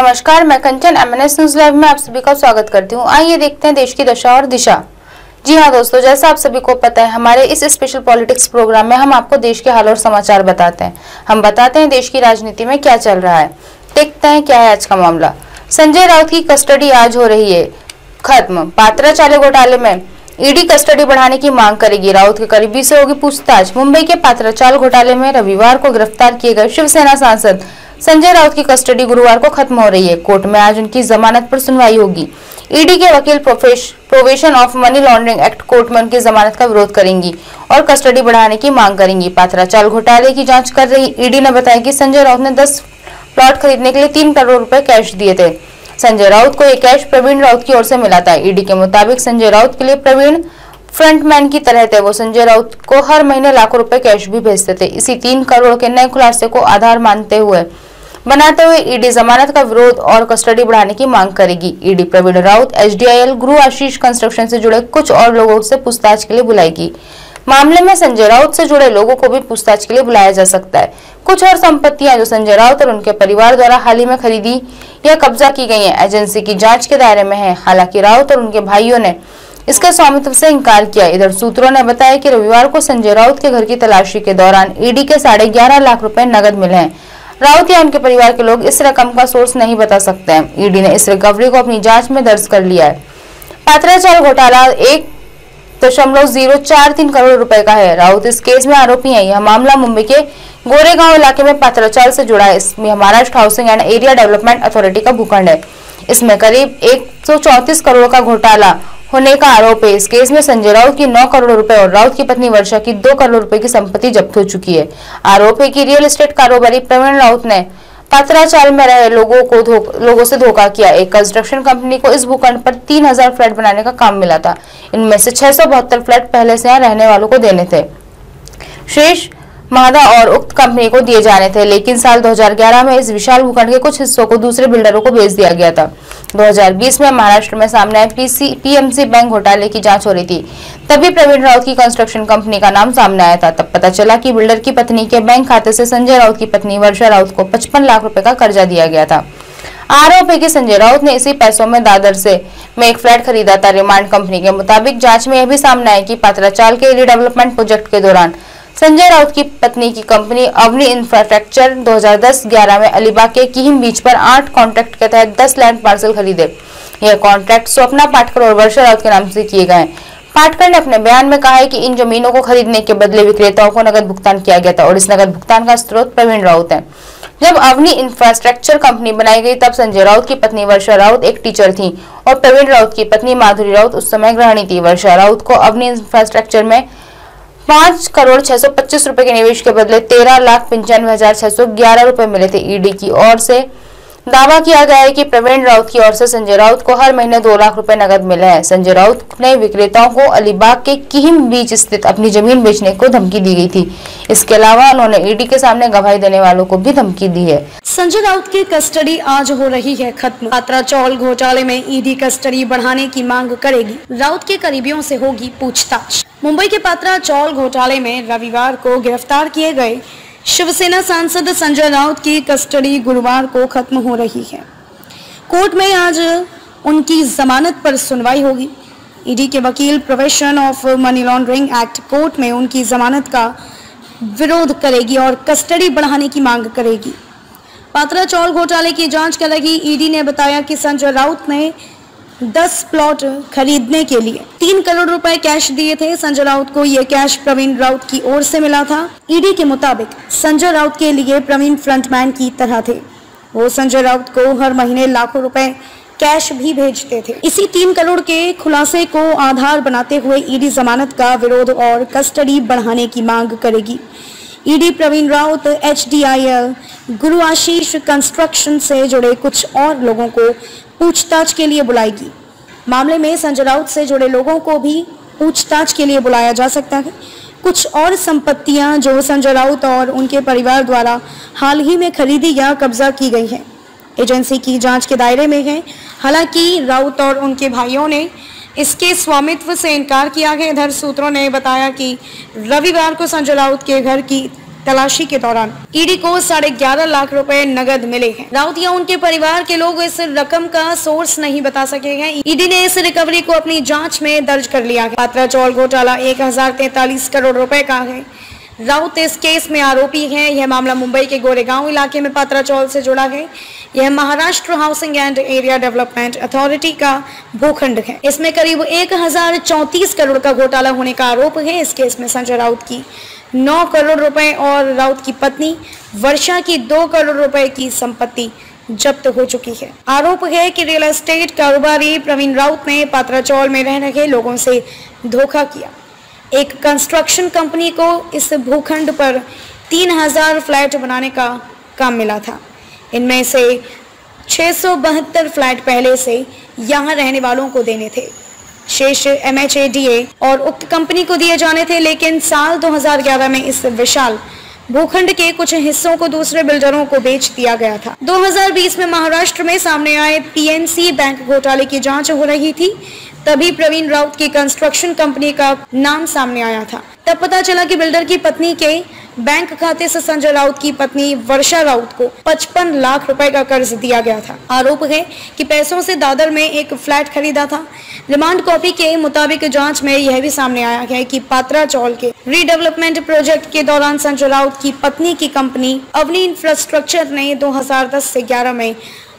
नमस्कार, मैं कंचन MNS news live में आप सभी का स्वागत करती हूँ। आइए देखते हैं देश की दशा और दिशा। जी हाँ दोस्तों, जैसा आप सभी को पता है, हमारे इस स्पेशल पॉलिटिक्स प्रोग्राम में हम आपको देश के हाल और समाचार बताते हैं। हम बताते हैं देश की राजनीति में क्या चल रहा है। देखते हैं क्या है आज का मामला। संजय राउत की कस्टडी आज हो रही है। खत्म। पात्रा चाले घोटाले में। ईडी कस्टडी बढ़ाने की मांग करेगी। राउत के करीबी से होगी पूछताछ। मुंबई के पात्राचाल घोटाले में रविवार को गिरफ़्तार किए गए शिवसेना सांसद संजय राउत की कस्टडी गुरुवार को खत्म हो रही है। कोर्ट में आज उनकी जमानत पर सुनवाई होगी। ईडी के वकील prevention of money laundering act court में उनकी जमानत का विरोध करेंगी और कस्टडी बढ़ाने की मांग करेंगी। पात्राचाल घोटाले की जाँच कर रही ईडी ने बताया कि संजय राउत ने 10 प्लॉट खरीदने के लिए तीन करोड़ रुपए कैश दिए थे। संजय राउत को ये कैश प्रवीण राउत की ओर से मिला था। ईडी के मुताबिक संजय राउत के लिए प्रवीण फ्रंटमैन की तरह थे। वो संजय राउत को हर महीने लाखों रुपए कैश भी भेजते थे। इसी तीन करोड़ के नए खुलासे को आधार मानते हुए बनाते हुए ईडी जमानत का विरोध और कस्टडी बढ़ाने की मांग करेगी। ईडी प्रवीण राउत एचडीआईएल गुरु आशीष कंस्ट्रक्शन से जुड़े कुछ और लोगों से पूछताछ के लिए बुलाएगी। मामले में संजय राउत से जुड़े लोगों को भी पूछताछ के लिए बुलाया जा सकता है। कुछ और संपत्तियाँ जो संजय राउत और उनके परिवार द्वारा हाल ही में खरीदी या कब्जा की गई है, एजेंसी की जाँच के दायरे में है। हालाँकि राउत और उनके भाइयों ने इसके स्वामित्व से इंकार किया। इधर सूत्रों ने बताया कि रविवार को संजय राउत के घर की तलाशी के दौरान ईडी के साढ़े ग्यारह लाख रुपए नगद मिले हैं। राउत या उनके परिवार के लोग इस रकम का सोर्स नहीं बता सकते हैं। ईडी ने इस रिकवरी को अपनी जाँच में दर्ज कर लिया है। पात्राचाल घोटाला एक दशमलव ज़ीरो चार तीन करोड़ रुपए का है। राउत इस केस में आरोपी है। यह मामला मुंबई के गोरेगांव इलाके में पात्राचाल से जुड़ा है। इसमें Maharashtra housing and area development authority का भूखंड है। इसमें करीब एक करोड़ का घोटाला होने का आरोप है। इस केस में संजय राउत की 9 करोड़ रुपए और राउत की पत्नी वर्षा की 2 करोड़ रुपए की संपत्ति जब्त हो चुकी है। आरोप है कि रियल एस्टेट कारोबारी प्रवीण राउत ने पात्राचाल में रहे लोगों को लोगों से धोखा किया। एक कंस्ट्रक्शन कंपनी को इस भूखंड पर 3000 फ्लैट बनाने का काम मिला था। इनमें से छह सौ बहत्तर फ्लैट पहले से यहाँ रहने वालों को देने थे। शेष मादा और उक्त कंपनी को दिए जाने थे, लेकिन साल 2011 में इस विशाल भूखंड के कुछ हिस्सों को दूसरे बिल्डरों को भेज दिया गया था। 2020 में महाराष्ट्र में सामने आए पीएमसी बैंक घोटाले की जाँच हो रही थी। तभी प्रवीण राउत की कंस्ट्रक्शन कंपनी का नाम सामने आया था। तब पता चला कि बिल्डर की पत्नी के बैंक खाते से संजय राउत की पत्नी वर्षा राउत को पचपन लाख रुपए का कर्जा दिया गया था। आरोप है कि संजय राउत ने इसी पैसों में दादर से में एक फ्लैट खरीदा था। रिमांड कंपनी के मुताबिक जाँच में यह भी सामने आया कि पात्राचाल के रिडेवलपमेंट प्रोजेक्ट के दौरान संजय राउत की पत्नी की कंपनी अवनी इंफ्रास्ट्रक्चर 2010-11 में अलीबाग के किहिम बीच पर आठ कॉन्ट्रैक्ट के तहत 10 लैंड पार्सल खरीदे। यह कॉन्ट्रैक्ट स्वप्ना पाटकर और वर्षा राउत के नाम से किए गए पाटकर ने अपने बयान में कहा है कि इन जमीनों को खरीदने के बदले विक्रेताओं को नगद भुगतान किया गया था और इस नगद भुगतान का स्रोत प्रवीण राउत है। जब अवनी इंफ्रास्ट्रक्चर कंपनी बनाई गई, तब संजय राउत की पत्नी वर्षा राउत एक टीचर थी और प्रवीण राउत की पत्नी माधुरी राउत उस समय गृहिणी थी। वर्षा राउत को अवनी इंफ्रास्ट्रक्चर में पाँच करोड़ छह सौ पच्चीस रूपए के निवेश के बदले तेरह लाख पंचानवे हज़ार छह सौ ग्यारह रूपए मिले थे ईडी की ओर से। दावा किया गया है कि प्रवीण राउत की ओर से संजय राउत को हर महीने दो लाख रुपए नकद मिले हैं। संजय राउत ने विक्रेताओं को अलीबाग के किहिम बीच स्थित अपनी ज़मीन बेचने को धमकी दी गई थी। इसके अलावा उन्होंने ईडी के सामने गवाही देने वालों को भी धमकी दी है। संजय राउत की कस्टडी आज हो रही है खत्म। पात्रा चौल घोटाले में ईडी कस्टडी बढ़ाने की मांग करेगी। राउत के करीबियों से होगी पूछताछ। मुंबई के पात्रा चौल घोटाले में रविवार को गिरफ़्तार किए गए शिवसेना सांसद संजय राउत की कस्टडी गुरुवार को खत्म हो रही है। कोर्ट में आज उनकी जमानत पर सुनवाई होगी। ईडी के वकील prevention of money laundering act court में उनकी जमानत का विरोध करेगी और कस्टडी बढ़ाने की मांग करेगी। पात्रा चौल घोटाले की जाँच कर रही ईडी ने बताया कि संजय राउत ने 10 प्लॉट खरीदने के लिए। तीन करोड़ रुपए कैश दिए थे। संजय राउत को यह कैश प्रवीण राउत की ओर से मिला था। ईडी के मुताबिक संजय राउत के लिए प्रवीण फ्रंटमैन की तरह थे। वो संजय राउत को हर महीने लाखों रुपए कैश भी भेजते थे। इसी तीन करोड़ के खुलासे को आधार बनाते हुए ईडी जमानत का विरोध और कस्टडी बढ़ाने की मांग करेगी। ईडी प्रवीण राउत एच गुरु आशीष कंस्ट्रक्शन से जुड़े कुछ और लोगों को पूछताछ के लिए बुलाएगी। मामले में संजय राउत से जुड़े लोगों को भी पूछताछ के लिए बुलाया जा सकता है। कुछ और संपत्तियाँ जो संजय राउत और उनके परिवार द्वारा हाल ही में खरीदी या कब्जा की गई है। एजेंसी की जाँच के दायरे में है। हालाँकि राउत और उनके भाइयों ने इसके स्वामित्व से इनकार किया है। इधर सूत्रों ने बताया कि रविवार को संजय राउत के घर की तलाशी के दौरान ईडी को साढ़े ग्यारह लाख रुपए नगद मिले हैं। राउत या उनके परिवार के लोग इस रकम का सोर्स नहीं बता सके हैं। ईडी ने इस रिकवरी को अपनी जाँच में दर्ज कर लिया है। पात्रा चौल घोटाला एक हज़ार तैतालीस करोड़ रुपए का है। राउत इस केस में आरोपी हैं। यह मामला मुंबई के गोरेगांव इलाके में पात्रा चौल से जुड़ा है। यह Maharashtra housing and area development authority का भूखंड है। इसमें करीब एक करोड़ का घोटाला होने का आरोप है। इस केस में संजय राउत की 9 करोड़ रुपए और राउत की पत्नी वर्षा की दो करोड़ रुपए की संपत्ति जब्त हो चुकी है। आरोप है कि रियल एस्टेट कारोबारी प्रवीण राउत ने पात्राचौल में रह रहे लोगों से धोखा किया। एक कंस्ट्रक्शन कंपनी को इस भूखंड पर तीन हज़ार फ्लैट बनाने का काम मिला था। इनमें से छः फ्लैट पहले से यहाँ रहने वालों को देने थे। शेष एम और उक्त कंपनी को दिए जाने थे, लेकिन साल 2011 में इस विशाल भूखंड के कुछ हिस्सों को दूसरे बिल्डरों को बेच दिया गया था। 2020 में महाराष्ट्र में सामने आए पीएनसी बैंक घोटाले की जाँच हो रही थी। तभी प्रवीण राउत की कंस्ट्रक्शन कंपनी का नाम सामने आया था। तब पता चला कि बिल्डर की पत्नी के बैंक खाते से संजय राउत की पत्नी वर्षा राउत को 55 लाख रुपए का कर्ज दिया गया था। आरोप है कि पैसों से दादर में एक फ्लैट खरीदा था। रिमांड कॉपी के मुताबिक जाँच में यह भी सामने आया है कि पात्रा चौल के रीडेवलपमेंट प्रोजेक्ट के दौरान संजय राउत की पत्नी की कंपनी अवनी इंफ्रास्ट्रक्चर ने 2010 से 11 में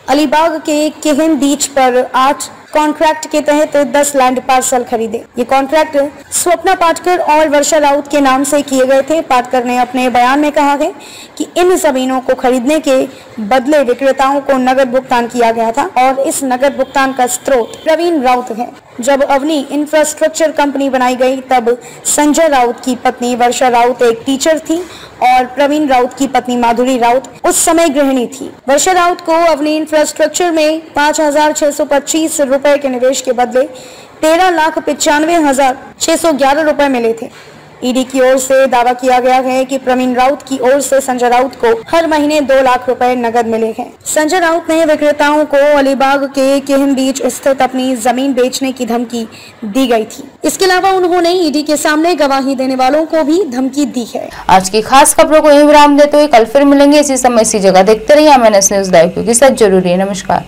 अलीबाग के केहन बीच पर आठ कॉन्ट्रैक्ट के तहत 10 लैंड पार्सल खरीदे। ये कॉन्ट्रैक्ट स्वप्ना पाटकर और वर्षा राउत के नाम से किए गए थे। पाटकर ने अपने बयान में कहा है कि इन जमीनों को खरीदने के बदले विक्रेताओं को नगद भुगतान किया गया था और इस नगद भुगतान का स्रोत प्रवीण राउत है। जब अवनी इंफ्रास्ट्रक्चर कंपनी बनाई गई, तब संजय राउत की पत्नी वर्षा राउत एक टीचर थी और प्रवीण राउत की पत्नी माधुरी राउत उस समय गृहिणी थी। वर्षा राउत को अवनी इंफ्रास्ट्रक्चर में पाँच हज़ार छह सौ पच्चीस रुपए के निवेश के बदले तेरह लाख पिचानवे हज़ार छह सौ ग्यारह रुपए मिले थे। ईडी की ओर से दावा किया गया है कि प्रवीण राउत की ओर से संजय राउत को हर महीने दो लाख रुपए नगद मिले हैं। संजय राउत ने विक्रेताओं को अलीबाग के केहम बीच स्थित अपनी ज़मीन बेचने की धमकी दी गई थी। इसके अलावा उन्होंने ईडी के सामने गवाही देने वालों को भी धमकी दी है। आज की खास खबरों को यही विराम देते हुए कल फिर मिलेंगे इसी समय इसी जगह। देखते रहिए न्यूज़ लाइव क्योंकि सच ज़रूरी है। नमस्कार।